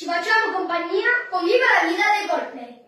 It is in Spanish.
Ci facciamo compagnia con Viva la vita dei Coldplay.